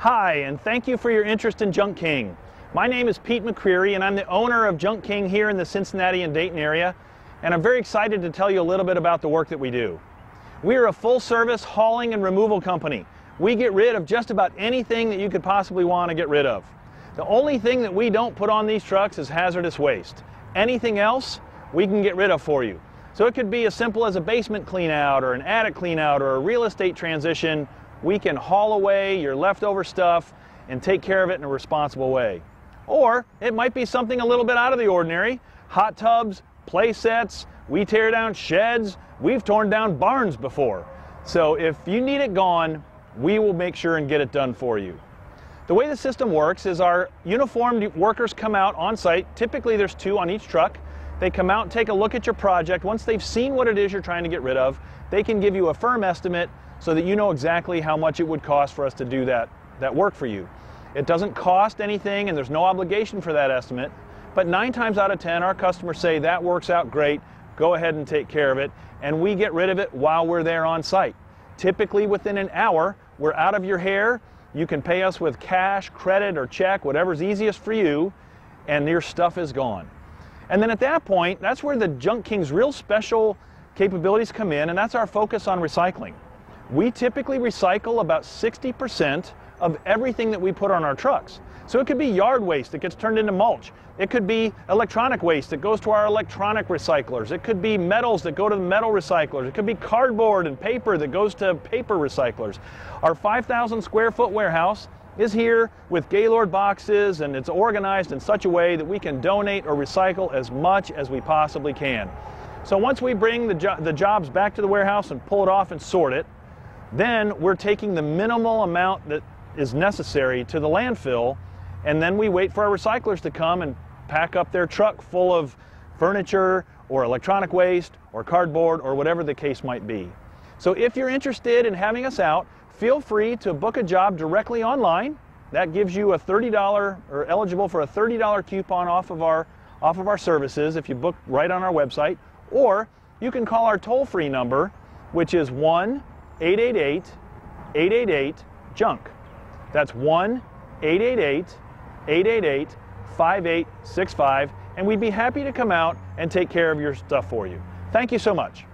Hi, and thank you for your interest in Junk King. My name is Pete McCreary, and I'm the owner of Junk King here in the Cincinnati and Dayton area, and I'm very excited to tell you a little bit about the work that we do. We are a full-service hauling and removal company. We get rid of just about anything that you could possibly want to get rid of. The only thing that we don't put on these trucks is hazardous waste. Anything else, we can get rid of for you. So it could be as simple as a basement clean out or an attic clean out or a real estate transition. We can haul away your leftover stuff and take care of it in a responsible way. Or it might be something a little bit out of the ordinary. Hot tubs, play sets, we tear down sheds, we've torn down barns before. So if you need it gone, we will make sure and get it done for you. The way the system works is our uniformed workers come out on site. Typically there's two on each truck. They come out take a look at your project. Once they've seen what it is you're trying to get rid of, they can give you a firm estimate so that you know exactly how much it would cost for us to do that, that work for you. It doesn't cost anything and there's no obligation for that estimate, but nine times out of 10, our customers say that works out great, go ahead and take care of it, and we get rid of it while we're there on site. Typically within an hour, we're out of your hair, you can pay us with cash, credit, or check, whatever's easiest for you, and your stuff is gone. And then at that point, that's where the Junk King's real special capabilities come in, and that's our focus on recycling. We typically recycle about 60% of everything that we put on our trucks. So it could be yard waste that gets turned into mulch. It could be electronic waste that goes to our electronic recyclers. It could be metals that go to the metal recyclers. It could be cardboard and paper that goes to paper recyclers. Our 5,000 square foot warehouse is here with Gaylord boxes and it's organized in such a way that we can donate or recycle as much as we possibly can. So once we bring the, jo the jobs back to the warehouse and pull it off and sort it, then we're taking the minimal amount that is necessary to the landfill and then we wait for our recyclers to come and pack up their truck full of furniture or electronic waste or cardboard or whatever the case might be. So if you're interested in having us out, feel free to book a job directly online. That gives you a $30 or eligible for a $30 coupon off of our off of our services if you book right on our website. Or you can call our toll-free number, which is 1-888-888-JUNK. That's 1-888-888-5865, and we'd be happy to come out and take care of your stuff for you. Thank you so much.